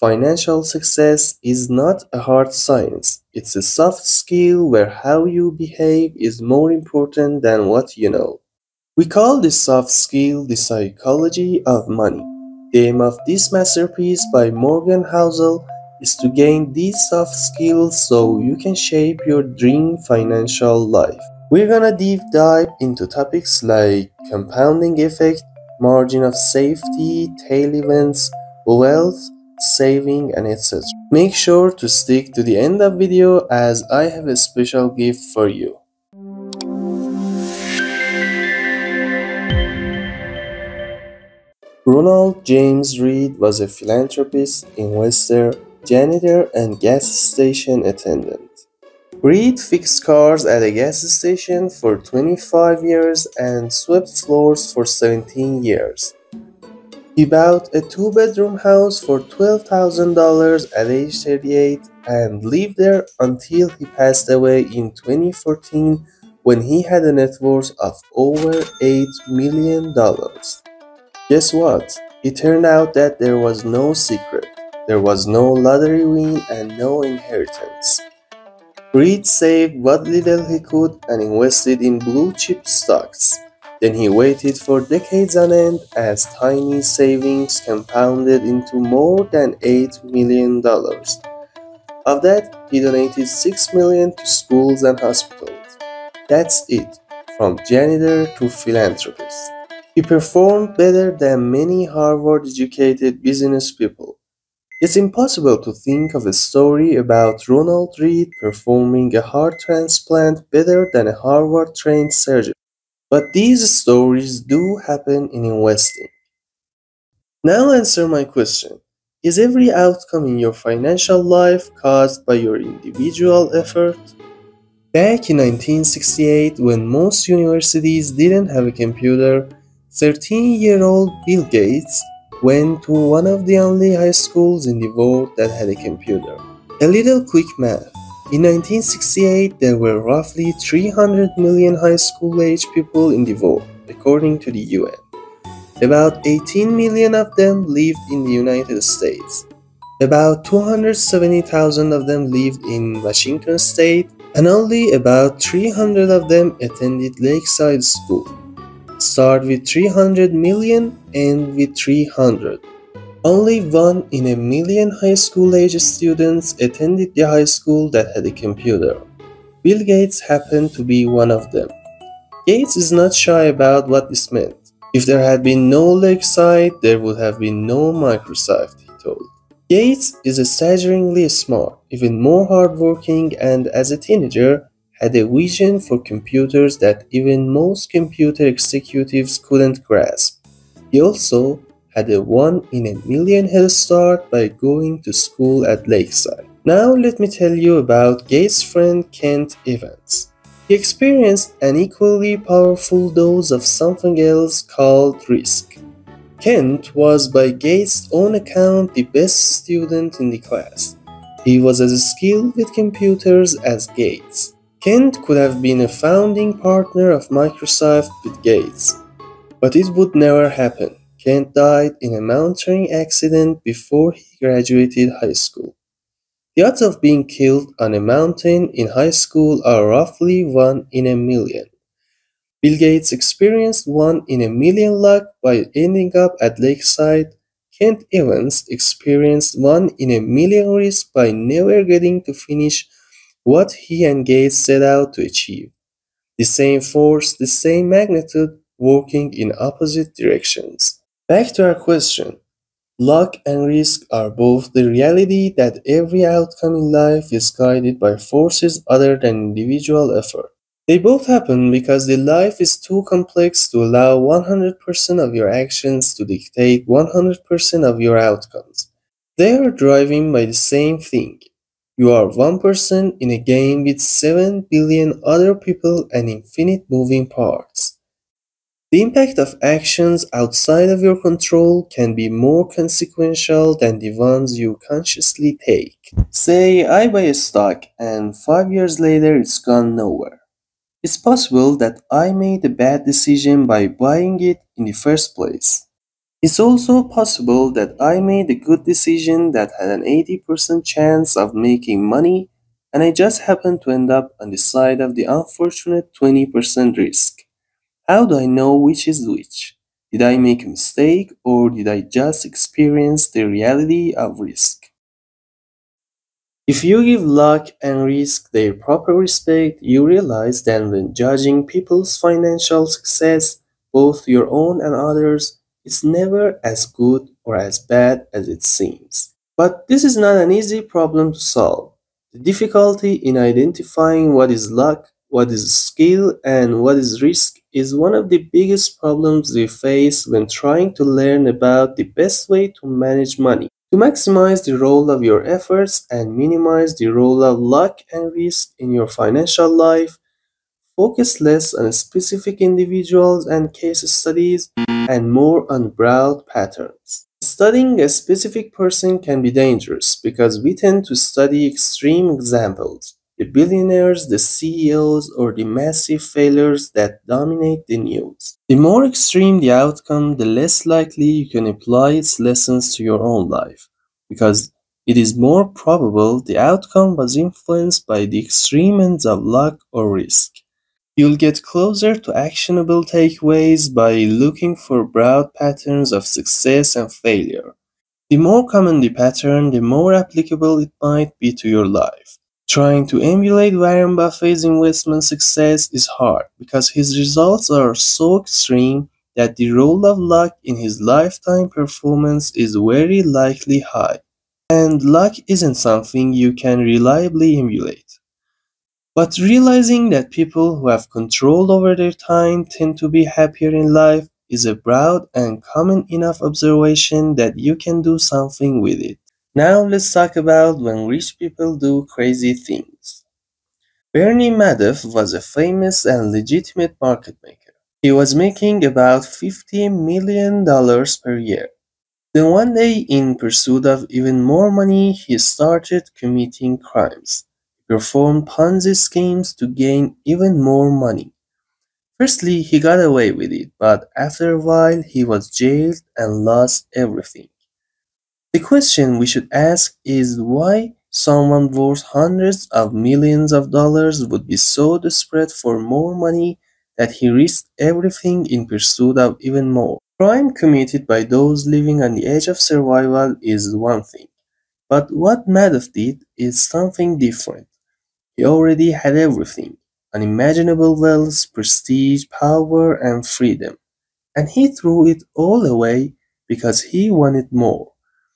Financial success is not a hard science, it's a soft skill where how you behave is more important than what you know. We call this soft skill the psychology of money. The aim of this masterpiece by Morgan Housel is to gain these soft skills so you can shape your dream financial life. We're gonna deep dive into topics like compounding effect, margin of safety, tail events, wealth, saving and etc. Make sure to stick to the end of video as I have a special gift for you. Ronald James Read was a philanthropist, investor, janitor, and gas station attendant. Reed fixed cars at a gas station for 25 years and swept floors for 17 years. He bought a two-bedroom house for $12,000 at age 38 and lived there until he passed away in 2014 when he had a net worth of over $8 million. Guess what? It turned out that there was no secret. There was no lottery win and no inheritance. Read saved what little he could and invested in blue chip stocks. Then he waited for decades on end as tiny savings compounded into more than $8 million. Of that, he donated 6 million to schools and hospitals. That's it, from janitor to philanthropist. He performed better than many Harvard educated business people. It's impossible to think of a story about Ronald Read performing a heart transplant better than a Harvard trained surgeon. But these stories do happen in investing. Now answer my question. Is every outcome in your financial life caused by your individual effort? Back in 1968, when most universities didn't have a computer, 13-year-old Bill Gates went to one of the only high schools in the world that had a computer. A little quick math. In 1968, there were roughly 300 million high school age people in the world, according to the UN. About 18 million of them lived in the United States. About 270,000 of them lived in Washington state, and only about 300 of them attended Lakeside School. Start with 300 million, end with 300. Only one in a million high school age students attended the high school that had a computer. Bill Gates happened to be one of them. Gates is not shy about what this meant. If there had been no Lakeside, there would have been no Microsoft, he told. Gates is staggeringly smart, even more hardworking, and as a teenager, had a vision for computers that even most computer executives couldn't grasp. He also had a one in a million head start by going to school at Lakeside. Now let me tell you about Gates' friend Kent Evans. He experienced an equally powerful dose of something else called risk. Kent was by Gates' own account the best student in the class. He was as skilled with computers as Gates. Kent could have been a founding partner of Microsoft with Gates, but it would never happen. Kent died in a mountaineering accident before he graduated high school. The odds of being killed on a mountain in high school are roughly 1 in a million. Bill Gates experienced 1 in a million luck by ending up at Lakeside. Kent Evans experienced 1 in a million risk by never getting to finish what he and Gates set out to achieve. The same force, the same magnitude, working in opposite directions. Back to our question. Luck and risk are both the reality that every outcome in life is guided by forces other than individual effort. They both happen because the life is too complex to allow 100% of your actions to dictate 100% of your outcomes. They are driven by the same thing. You are one person in a game with 7 billion other people and infinite moving parts. The impact of actions outside of your control can be more consequential than the ones you consciously take. Say I buy a stock and 5 years later it's gone nowhere. It's possible that I made a bad decision by buying it in the first place. It's also possible that I made a good decision that had an 80% chance of making money and I just happened to end up on the side of the unfortunate 20% risk. How do I know which is which? Did I make a mistake or did I just experience the reality of risk? If you give luck and risk their proper respect, you realize that when judging people's financial success, both your own and others, it's never as good or as bad as it seems. But this is not an easy problem to solve. The difficulty in identifying what is luck, what is skill, and what is risk is one of the biggest problems we face when trying to learn about the best way to manage money. To maximize the role of your efforts and minimize the role of luck and risk in your financial life, focus less on specific individuals and case studies and more on broad patterns. Studying a specific person can be dangerous because we tend to study extreme examples the billionaires, the CEOs, or the massive failures that dominate the news. The more extreme the outcome, the less likely you can apply its lessons to your own life, because it is more probable the outcome was influenced by the extreme ends of luck or risk. You'll get closer to actionable takeaways by looking for broad patterns of success and failure. The more common the pattern, the more applicable it might be to your life. Trying to emulate Warren Buffett's investment success is hard because his results are so extreme that the role of luck in his lifetime performance is very likely high. And luck isn't something you can reliably emulate. But realizing that people who have control over their time tend to be happier in life is a broad and common enough observation that you can do something with it. Now let's talk about when rich people do crazy things. Bernie Madoff was a famous and legitimate market maker. He was making about $50 million per year. Then one day, in pursuit of even more money, he started committing crimes. He performed Ponzi schemes to gain even more money. Firstly, he got away with it, but after a while, he was jailed and lost everything. The question we should ask is why someone worth hundreds of millions of dollars would be so desperate for more money that he risked everything in pursuit of even more. Crime committed by those living on the edge of survival is one thing, but what Madoff did is something different. He already had everything unimaginable wealth, prestige, power, and freedom, and he threw it all away because he wanted more.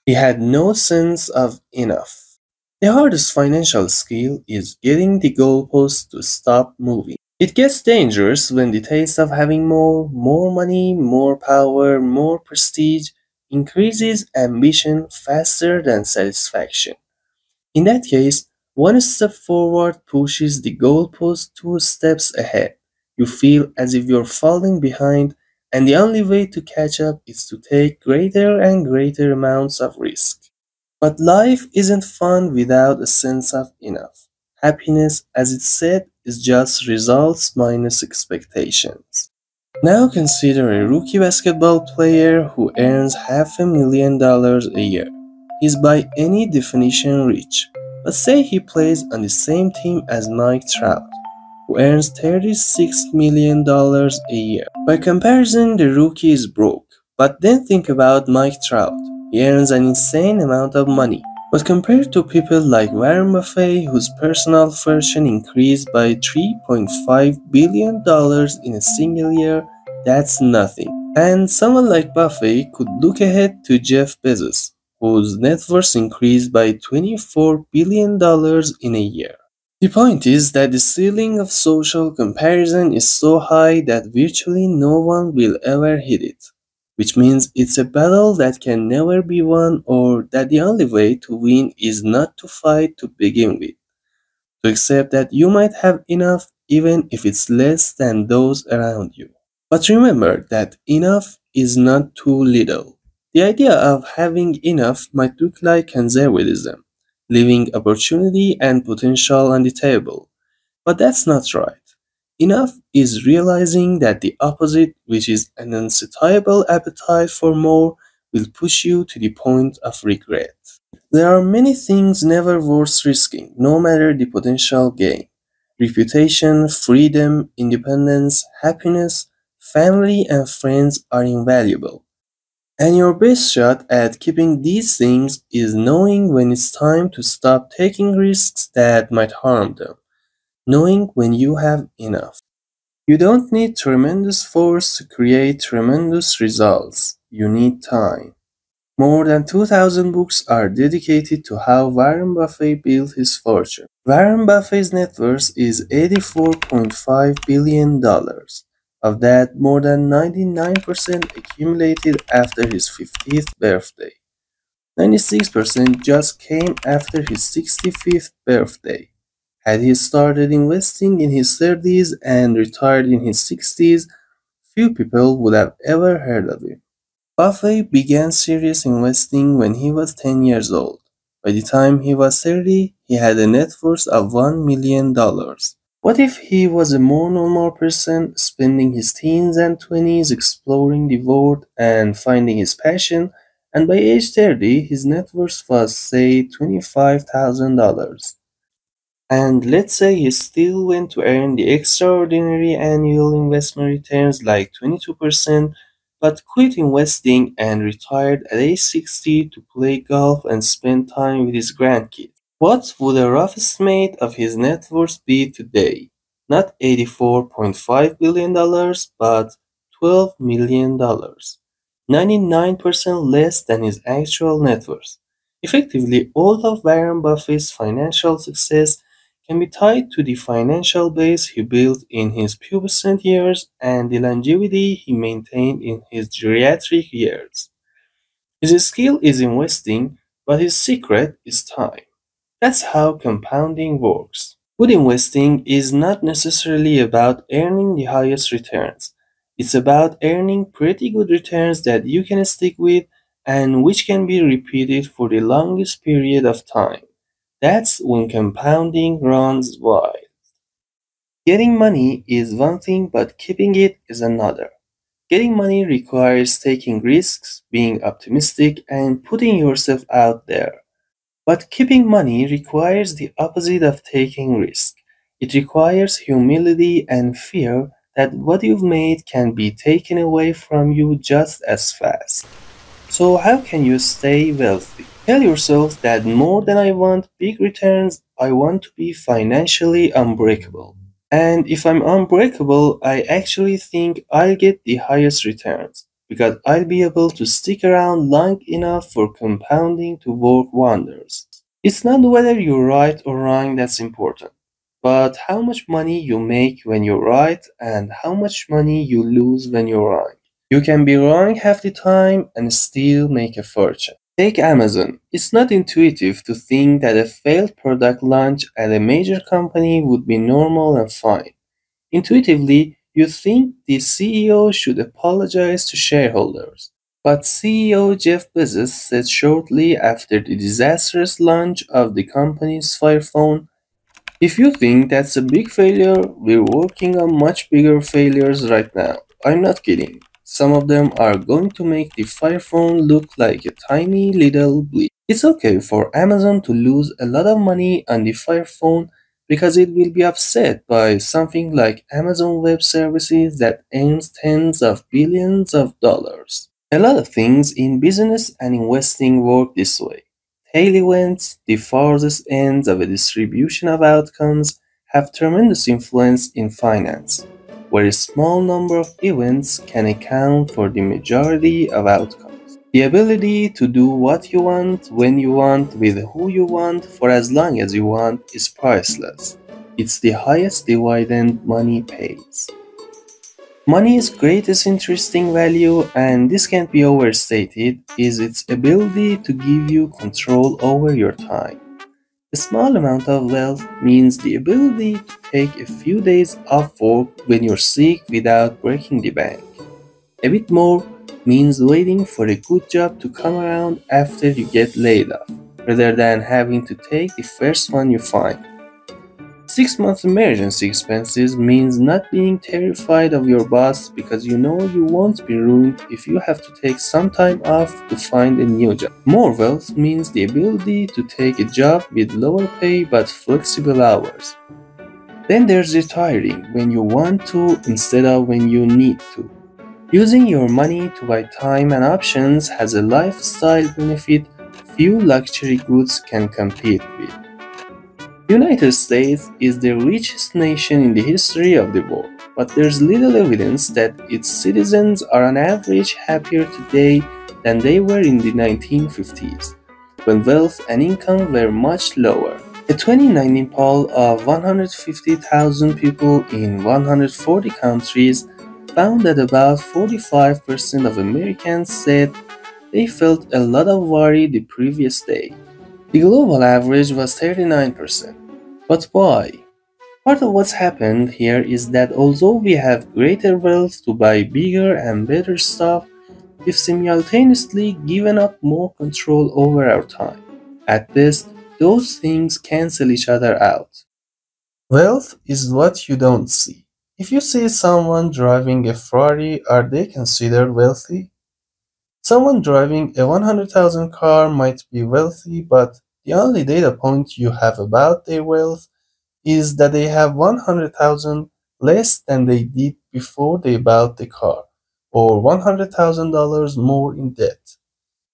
He had no sense of enough. The hardest financial skill is getting the goalpost to stop moving. It gets dangerous when the taste of having more, more money, more power, more prestige increases ambition faster than satisfaction. In that case, one step forward pushes the goalpost two steps ahead. You feel as if you're falling behind and the only way to catch up is to take greater and greater amounts of risk. But life isn't fun without a sense of enough. Happiness, as it's said, is just results minus expectations. Now consider a rookie basketball player who earns half a million dollars a year. He's by any definition rich, but say he plays on the same team as Mike Trout who earns $36 million a year. By comparison, the rookie is broke. But then think about Mike Trout. He earns an insane amount of money. But compared to people like Warren Buffett, whose personal fortune increased by $3.5 billion in a single year, that's nothing. And someone like Buffett could look ahead to Jeff Bezos, whose net worth increased by $24 billion in a year. The point is that the ceiling of social comparison is so high that virtually no one will ever hit it, which means it's a battle that can never be won or that the only way to win is not to fight to begin with. To accept that you might have enough even if it's less than those around you. But remember that enough is not too little. The idea of having enough might look like conservatism leaving opportunity and potential on the table. But that's not right. Enough is realizing that the opposite, which is an insatiable appetite for more, will push you to the point of regret. There are many things never worth risking, no matter the potential gain. Reputation, freedom, independence, happiness, family, and friends are invaluable. And your best shot at keeping these things is knowing when it's time to stop taking risks that might harm them, knowing when you have enough. You don't need tremendous force to create tremendous results. You need time. More than 2,000 books are dedicated to how Warren Buffett built his fortune. Warren Buffett's net worth is $84.5 billion. Of that, more than 99% accumulated after his 50th birthday. 96% just came after his 65th birthday. Had he started investing in his 30s and retired in his 60s, few people would have ever heard of him. Buffett began serious investing when he was 10 years old. By the time he was 30, he had a net worth of $1 million. What if he was a more normal person, spending his teens and 20s exploring the world and finding his passion, and by age 30, his net worth was, say, $25,000? And let's say he still went to earn the extraordinary annual investment returns like 22% but quit investing and retired at age 60 to play golf and spend time with his grandkids. What would a rough estimate of his net worth be today? Not $84.5 billion, but $12 million. 99% less than his actual net worth. Effectively, all of Warren Buffett's financial success can be tied to the financial base he built in his pubescent years and the longevity he maintained in his geriatric years. His skill is investing, but his secret is time. That's how compounding works. Good investing is not necessarily about earning the highest returns. It's about earning pretty good returns that you can stick with and which can be repeated for the longest period of time. That's when compounding runs wild. Getting money is one thing, but keeping it is another. Getting money requires taking risks, being optimistic, and putting yourself out there. But keeping money requires the opposite of taking risk. It requires humility and fear that what you've made can be taken away from you just as fast. So, how can you stay wealthy? Tell yourself that more than I want big returns, I want to be financially unbreakable. And if I'm unbreakable, I actually think I'll get the highest returns because I'll be able to stick around long enough for compounding to work wonders. It's not whether you're right or wrong that's important, but how much money you make when you're right and how much money you lose when you're wrong. You can be wrong half the time and still make a fortune. Take Amazon. It's not intuitive to think that a failed product launch at a major company would be normal and fine. Intuitively, you think the CEO should apologize to shareholders. But CEO Jeff Bezos said shortly after the disastrous launch of the company's Fire Phone If you think that's a big failure, we're working on much bigger failures right now. I'm not kidding. Some of them are going to make the Fire Phone look like a tiny little blip. It's okay for Amazon to lose a lot of money on the Fire Phone because it will be upset by something like Amazon Web Services that earns tens of billions of dollars. A lot of things in business and investing work this way. Tail events, the farthest ends of a distribution of outcomes, have tremendous influence in finance where a small number of events can account for the majority of outcomes. The ability to do what you want, when you want, with who you want, for as long as you want is priceless. It's the highest dividend money pays. Money's greatest interesting value, and this can't be overstated, is its ability to give you control over your time. A small amount of wealth means the ability to take a few days off work when you're sick without breaking the bank. A bit more means waiting for a good job to come around after you get laid off, rather than having to take the first one you find. Six month emergency expenses means not being terrified of your boss because you know you won't be ruined if you have to take some time off to find a new job. More wealth means the ability to take a job with lower pay but flexible hours. Then there's retiring when you want to instead of when you need to. Using your money to buy time and options has a lifestyle benefit few luxury goods can compete with. The United States is the richest nation in the history of the world, but there's little evidence that its citizens are on average happier today than they were in the 1950s, when wealth and income were much lower. A 2019 poll of 150,000 people in 140 countries found that about 45% of Americans said they felt a lot of worry the previous day. The global average was 39%. But why? Part of what's happened here is that although we have greater wealth to buy bigger and better stuff, we've simultaneously given up more control over our time. At best, those things cancel each other out. Wealth is what you don't see. If you see someone driving a Ferrari, are they considered wealthy? Someone driving a 100,000 car might be wealthy, but the only data point you have about their wealth is that they have 100,000 less than they did before they bought the car, or $100,000 more in debt.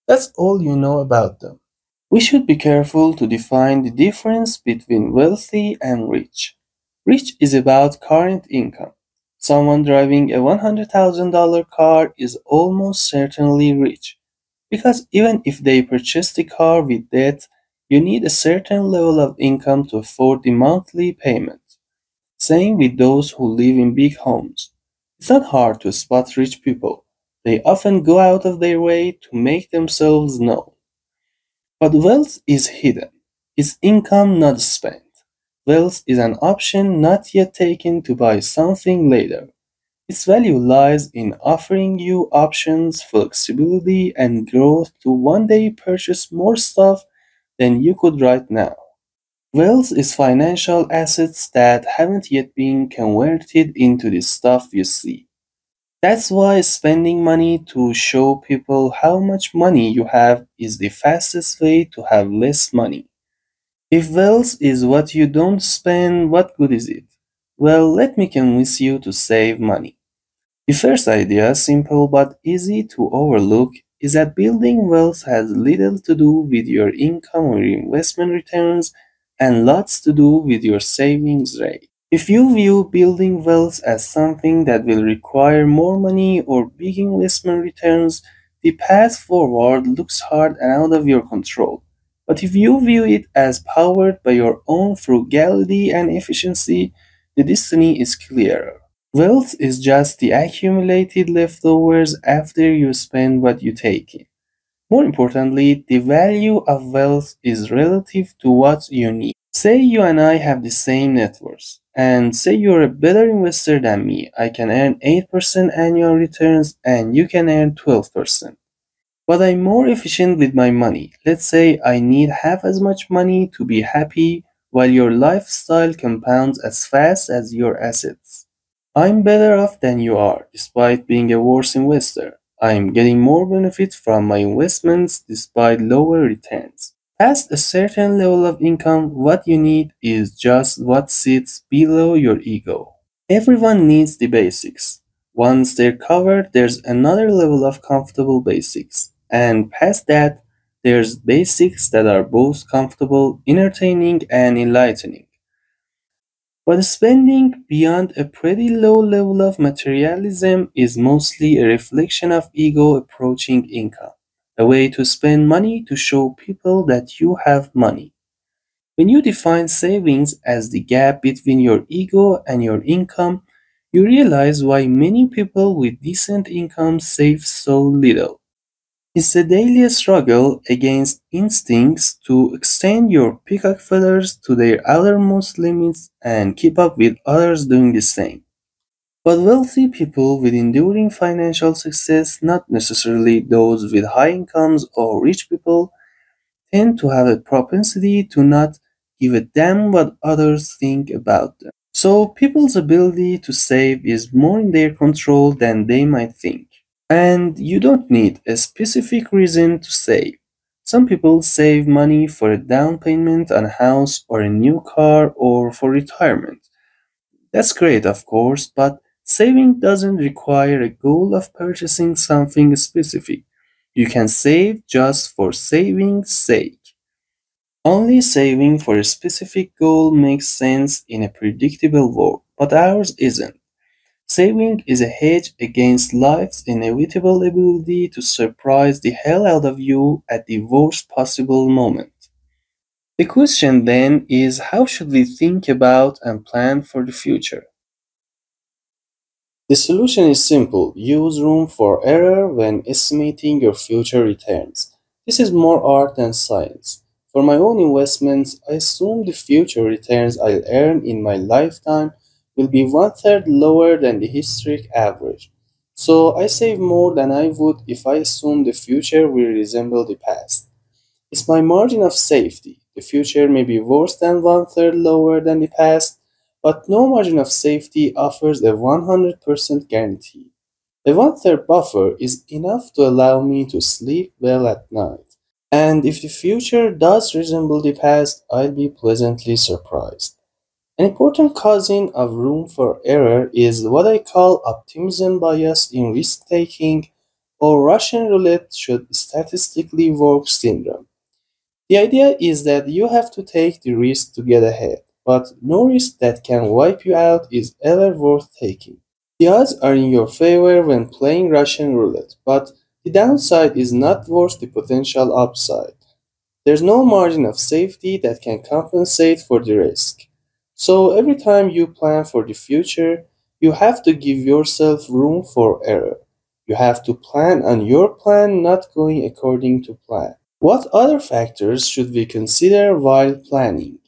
That's all you know about them. We should be careful to define the difference between wealthy and rich. Rich is about current income. Someone driving a $100,000 car is almost certainly rich, because even if they purchase the car with debt, you need a certain level of income to afford the monthly payment. Same with those who live in big homes. It's not hard to spot rich people. They often go out of their way to make themselves known. But wealth is hidden. It's income not spent. Wealth is an option not yet taken to buy something later. Its value lies in offering you options, flexibility, and growth to one day purchase more stuff than you could right now. Wealth is financial assets that haven't yet been converted into the stuff you see. That's why spending money to show people how much money you have is the fastest way to have less money. If wealth is what you don't spend, what good is it? Well, let me convince you to save money. The first idea, simple but easy to overlook, is that building wealth has little to do with your income or investment returns and lots to do with your savings rate. If you view building wealth as something that will require more money or big investment returns, the path forward looks hard and out of your control. But if you view it as powered by your own frugality and efficiency, the destiny is clearer. Wealth is just the accumulated leftovers after you spend what you take in. More importantly, the value of wealth is relative to what you need. Say you and I have the same net worth, and say you're a better investor than me. I can earn 8% annual returns and you can earn 12% but I'm more efficient with my money. Let's say I need half as much money to be happy while your lifestyle compounds as fast as your assets. I'm better off than you are, despite being a worse investor. I'm getting more benefit from my investments despite lower returns. Past a certain level of income, what you need is just what sits below your ego. Everyone needs the basics. Once they're covered, there's another level of comfortable basics. And past that, there's basics that are both comfortable, entertaining, and enlightening. But spending beyond a pretty low level of materialism is mostly a reflection of ego approaching income, a way to spend money to show people that you have money. When you define savings as the gap between your ego and your income, you realize why many people with decent incomes save so little. It's a daily struggle against instincts to extend your peacock feathers to their outermost limits and keep up with others doing the same. But wealthy people with enduring financial success, not necessarily those with high incomes or rich people, tend to have a propensity to not give a damn what others think about them. So people's ability to save is more in their control than they might think. And you don't need a specific reason to save. Some people save money for a down payment on a house or a new car or for retirement. That's great, of course, but saving doesn't require a goal of purchasing something specific. You can save just for saving's sake. Only saving for a specific goal makes sense in a predictable world, but ours isn't. Saving is a hedge against life's inevitable ability to surprise the hell out of you at the worst possible moment. The question then is how should we think about and plan for the future? The solution is simple. Use room for error when estimating your future returns. This is more art than science. For my own investments, I assume the future returns I'll earn in my lifetime will be one-third lower than the historic average. So I save more than I would if I assume the future will resemble the past. It's my margin of safety. The future may be worse than one-third lower than the past, but no margin of safety offers a 100% guarantee. A one-third buffer is enough to allow me to sleep well at night. And if the future does resemble the past, I'll be pleasantly surprised. An important cousin of room for error is what I call optimism bias in risk taking or Russian roulette should statistically work syndrome. The idea is that you have to take the risk to get ahead, but no risk that can wipe you out is ever worth taking. The odds are in your favor when playing Russian roulette, but the downside is not worth the potential upside. There's no margin of safety that can compensate for the risk. So every time you plan for the future, you have to give yourself room for error. You have to plan on your plan not going according to plan. What other factors should we consider while planning?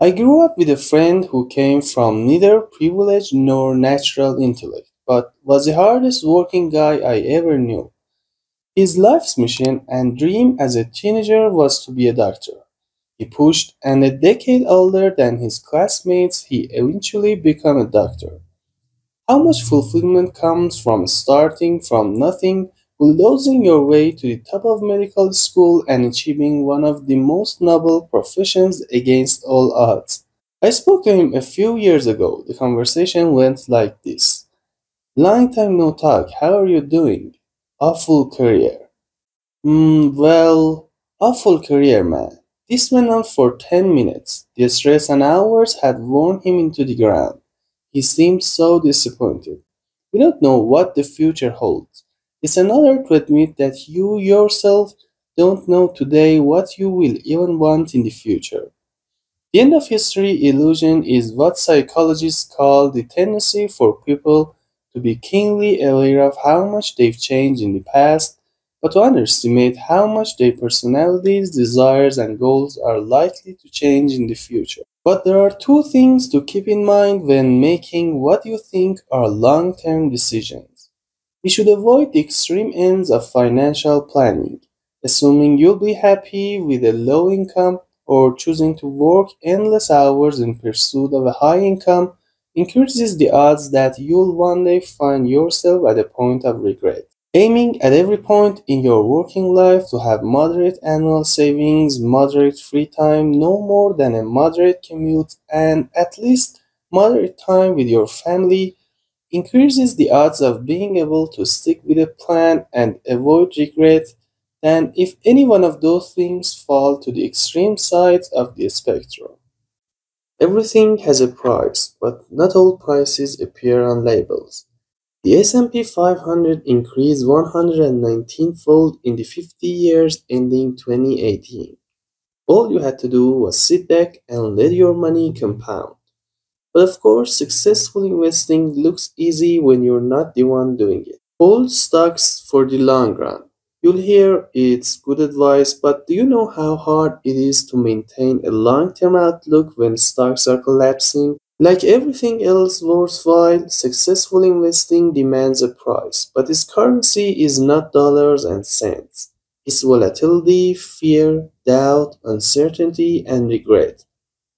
I grew up with a friend who came from neither privilege nor natural intellect, but was the hardest working guy I ever knew. His life's mission and dream as a teenager was to be a doctor. He pushed, and a decade older than his classmates, he eventually became a doctor. How much fulfillment comes from starting from nothing, bulldozing your way to the top of medical school, and achieving one of the most noble professions against all odds? I spoke to him a few years ago. The conversation went like this Long time no talk. How are you doing? Awful career. Hmm, well, awful career, man. This went on for ten minutes. The stress and hours had worn him into the ground. He seemed so disappointed. We don't know what the future holds. It's another to admit that you yourself don't know today what you will even want in the future. The end of history illusion is what psychologists call the tendency for people to be keenly aware of how much they've changed in the past but to underestimate how much their personalities, desires, and goals are likely to change in the future. But there are two things to keep in mind when making what you think are long term decisions. We should avoid the extreme ends of financial planning, assuming you'll be happy with a low income or choosing to work endless hours in pursuit of a high income increases the odds that you'll one day find yourself at a point of regret. Aiming at every point in your working life to have moderate annual savings, moderate free time, no more than a moderate commute, and at least moderate time with your family increases the odds of being able to stick with a plan and avoid regret than if any one of those things fall to the extreme sides of the spectrum. Everything has a price, but not all prices appear on labels. The S&P 500 increased 119-fold in the 50 years ending 2018. All you had to do was sit back and let your money compound. But of course, successful investing looks easy when you're not the one doing it. Hold stocks for the long run. You'll hear it's good advice, but do you know how hard it is to maintain a long-term outlook when stocks are collapsing? Like everything else worthwhile, successful investing demands a price, but its currency is not dollars and cents. It's volatility, fear, doubt, uncertainty, and regret.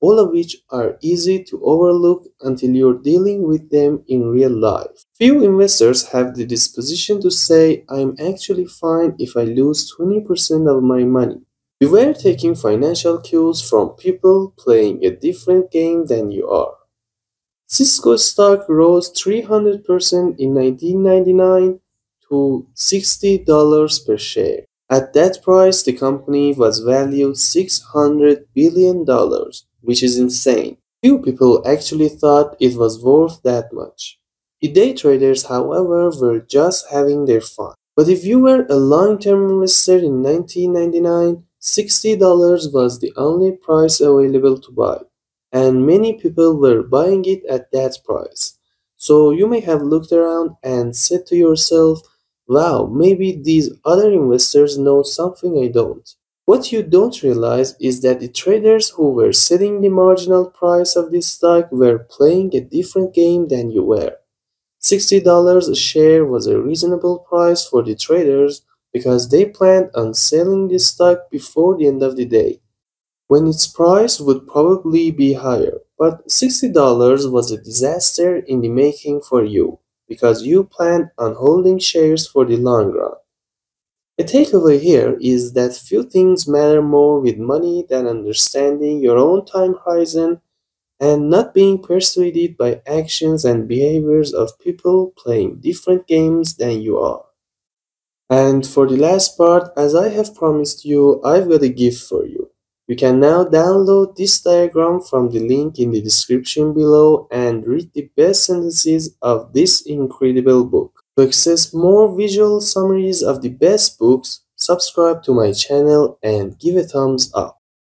all of which are easy to overlook until you're dealing with them in real life. Few investors have the disposition to say, I'm actually fine if I lose 20% of my money. Beware taking financial cues from people playing a different game than you are. Cisco stock rose 300% in 1999 to $60 per share. At that price, the company was valued $600 billion, which is insane. Few people actually thought it was worth that much. The day traders, however, were just having their fun. But if you were a long-term investor in 1999, $60 was the only price available to buy, and many people were buying it at that price. So you may have looked around and said to yourself, wow, maybe these other investors know something I don't. What you don't realize is that the traders who were setting the marginal price of this stock were playing a different game than you were. $60 a share was a reasonable price for the traders because they planned on selling this stock before the end of the day, when its price would probably be higher. But $60 was a disaster in the making for you because you plan on holding shares for the long run. A takeaway here is that few things matter more with money than understanding your own time horizon and not being persuaded by actions and behaviors of people playing different games than you are. And for the last part, as I have promised you, I've got a gift for you. You can now download this diagram from the link in the description below and read the best sentences of this incredible book. To access more visual summaries of the best books, subscribe to my channel and give a thumbs up.